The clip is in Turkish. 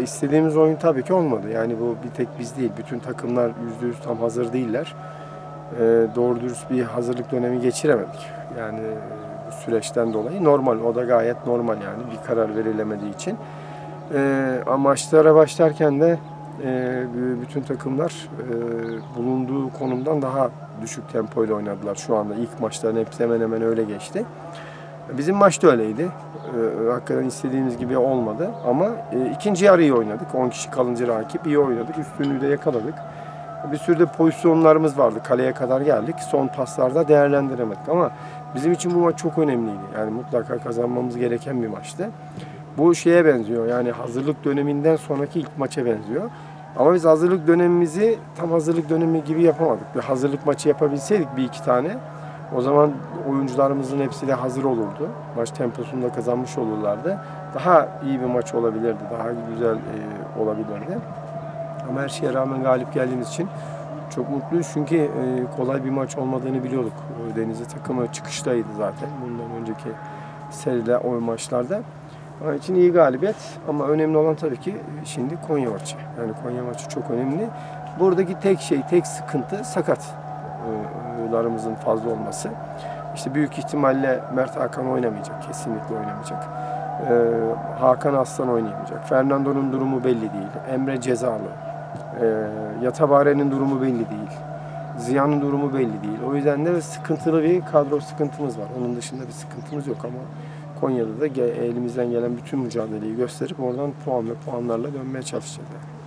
İstediğimiz oyun tabii ki olmadı. Yani bu bir tek biz değil. Bütün takımlar %100 tam hazır değiller. Ee, doğru dürüst bir hazırlık dönemi geçiremedik. Yani e, bu süreçten dolayı normal. O da gayet normal yani bir karar verilemediği için. Ee, maçlara başlarken de e, bütün takımlar e, bulunduğu konumdan daha düşük tempoyla oynadılar şu anda. İlk maçların hepsi hemen hemen öyle geçti. Bizim maç da öyleydi. Ee, hakikaten istediğimiz gibi olmadı ama e, ikinci yarı iyi oynadık. 10 kişi kalınca rakip iyi oynadık. Üstünlüğü de yakaladık. Bir sürü de pozisyonlarımız vardı. Kaleye kadar geldik. Son paslarda değerlendiremedik ama bizim için bu maç çok önemliydi. Yani mutlaka kazanmamız gereken bir maçtı. Bu şeye benziyor. Yani hazırlık döneminden sonraki ilk maça benziyor. Ama biz hazırlık dönemimizi tam hazırlık dönemi gibi yapamadık. Bir hazırlık maçı yapabilseydik bir iki tane o zaman oyuncularımızın hepsi de hazır olurdu. Maç temposunu da kazanmış olurlardı. Daha iyi bir maç olabilirdi. Daha güzel e, olabilirdi. Ama her şeye rağmen galip geldiğimiz için çok mutluyuz. Çünkü e, kolay bir maç olmadığını biliyorduk. Denizli takımı çıkıştaydı zaten. Bundan önceki seride o maçlarda. Onun için iyi galibiyet ama önemli olan tabii ki şimdi Konya maçı. Yani Konya maçı çok önemli. Buradaki tek şey, tek sıkıntı sakat e, larımızın fazla olması. İşte büyük ihtimalle Mert Hakan oynamayacak. Kesinlikle oynamayacak. E, Hakan Aslan oynayamayacak. Fernando'nun durumu belli değil. Emre cezalı. E, Yatabare'nin durumu belli değil. Ziya'nın durumu belli değil. O yüzden de sıkıntılı bir kadro sıkıntımız var. Onun dışında bir sıkıntımız yok ama Konya'da da elimizden gelen bütün mücadeleyi gösterip oradan puan ve puanlarla dönmeye çalışacağız. yani.